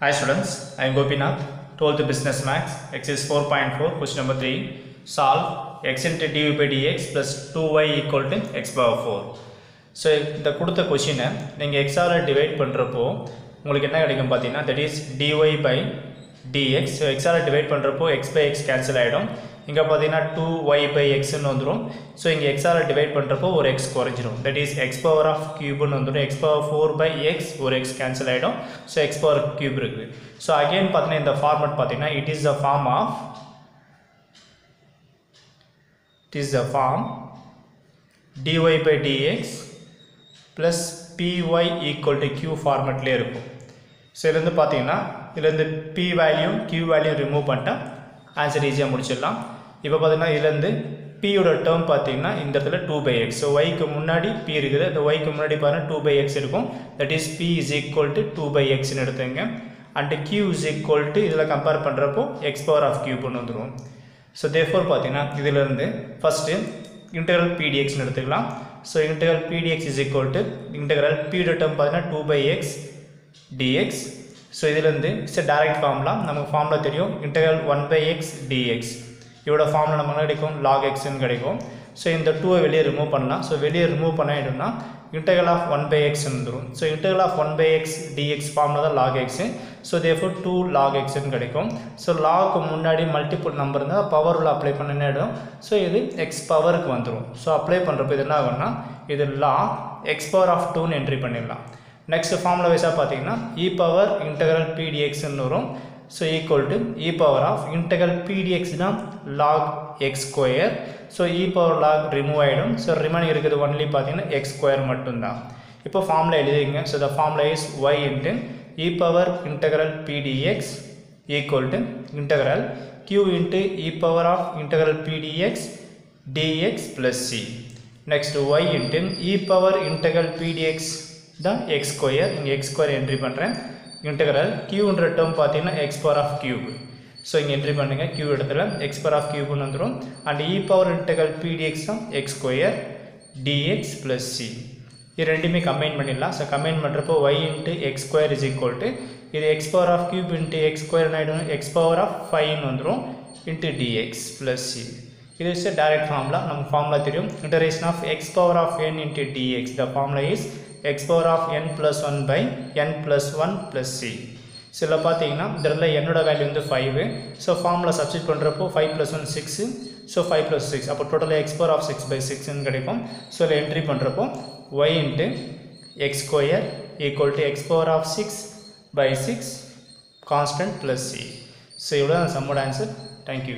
Hi students, I am Gopinath, 12th Business Max, exercise 4.4, question number 3. Solve x into du by dx plus 2y equal to x power 4. So இந்த கொடுத்த கொஷினை நீங்கள் எக்ஸால் divide பண்ணுறப்போ உங்களுக்கு என்ன கிடைக்கும் பார்த்தீங்கன்னா that is dy by dx so எக்ஸால் divide பண்ணுறப்போ எக்ஸ் பை எக்ஸ் கேன்சல் ஆகிடும் இங்கே பார்த்தீங்கன்னா டூ ஒய் பை எக்ஸ்னு வந்துடும் ஸோ இங்கே எக்ஸால் டிவைட் பண்ணுறப்போ ஒரு எக்ஸ் குறைஞ்சிரும். That is x power of கியூப்னு வந்துடும் x power four by x ஒரு எக்ஸ் கேன்சல் ஆகிடும் ஸோ எக்ஸ் பவர் கியூப் இருக்குது. ஸோ அகெயின் பார்த்தீங்கன்னா இந்த ஃபார்மட் பார்த்தீங்கன்னா it is the form of it is the form dy by dx plus py equal to q ஃபார்மெட்லேயே இருக்கும். So இதுலேருந்து பார்த்தீங்கன்னா இதுலேருந்து p value q value remove பண்ணிட்டா ஆன்சர் ஈஸியாக முடிச்சிடலாம். இப்போ பார்த்தீங்கன்னா இதுலேருந்து பியோட டேர்ம் பார்த்தீங்கன்னா இந்த இடத்துல டூ பை எக்ஸ் ஸோ ஒய்க்கு முன்னாடி பி இருக்குது. அந்த ஒய்க்கு முன்னாடி பாருங்கள் டூ பை எக்ஸ் இருக்கும். That is P is equal to two by எக்ஸ்னு எடுத்துங்க and Q is equal to இதில் கம்பேர் பண்ணுறப்போ எக்ஸ் பவர் ஆஃப் கியூப்னு வந்துடும் ஸோ தேஃபோர் பார்த்தீங்கன்னா இதுலேருந்து ஃபஸ்ட்டு இன்டெக்ரல் பிடிஎக்ஸ்னு எடுத்துக்கலாம். So integral p d x is equal to integral பியோட டேர்ம் பார்த்தீங்கன்னா two by x d x so இதுலேருந்து இட்ஸ் டேரக்ட் ஃபார்முலா நமக்கு ஃபார்முலா தெரியும். Integral one by x d x இதோட ஃபார்முலா நமக்கு கிடைக்கும்? லாக் எக்ஸ்னு கிடைக்கும். ஸோ இந்த டூவை வெளியே ரிமூவ் பண்ணலாம். ஸோ வெளியே ரிமூவ் பண்ணிட்டோம்னா integral of one by x வந்துடும் so integral of one by x d x ஃபார்மில் தான் log x so therefore two log எக்ஸ்னு கிடைக்கும். ஸோ லாக்கு முன்னாடி மல்டிபிள் நம்பர் இருந்தால் பவர் உள்ள அப்ளை பண்ண ஆகிடும் ஸோ இது எக்ஸ் பவருக்கு வந்துடும் ஸோ அப்ளை பண்ணுறப்ப இது என்ன ஆகும்னா இது லாக் எக்ஸ் பவர் ஆஃப் டூன்னு என்ட்ரி பண்ணிடலாம். நெக்ஸ்ட் ஃபார்முலா வைஸாக பார்த்தீங்கன்னா இ பவர் இன்டெக்ரல் பிடிஎக்ஸ்னு வரும். So equal to e power of integral p d x தான் log x square so e power log remove ஆகிடும் ஸோ ரிமைனிங் இருக்குது ஒன்லி பார்த்தீங்கன்னா எக்ஸ் ஸ்கொயர் மட்டும்தான். இப்போ ஃபார்முலா எழுதிங்க so the formula is y into e power integral p d x equal to integral q into e power of integral p d x dx plus c next y into e power integral p d x the x square இங்கே x square entry பண்ணுறேன் integral கியூன்ற term பார்த்தீங்கன்னா x power of cube so இங்கே entry பண்ணுங்கள் q இடத்துல x power of கியூப்னு வந்துடும் and e power integral p d x தான் x square d x plus c இது ரெண்டுமே கம்பைன் பண்ணிடலாம். ஸோ கம்பைன் பண்ணுறப்போ y into x square is equal to இது x power of cube into x square ஆகிடும் X power of ஃபைவ்னு வந்துடும் into d x plus c இது is direct formula நமக்கு ஃபார்முலா தெரியும். Integration of x power of n into d x the formula is x power of n plus one by n plus one plus c சில பார்த்தீங்கன்னா இந்த இடத்துல என்னோட value வந்து five so ஃபார்மில் substitute பண்ணுறப்போ five plus one six so five plus six அப்போ டோட்டலாக x power of six by சிக்ஸ்னு கிடைக்கும். ஸோ இதில் என்ட்ரி பண்ணுறப்போ y into x square equal to x power of six by six constant plus c so இவ்வளோ சம்மோட answer thank you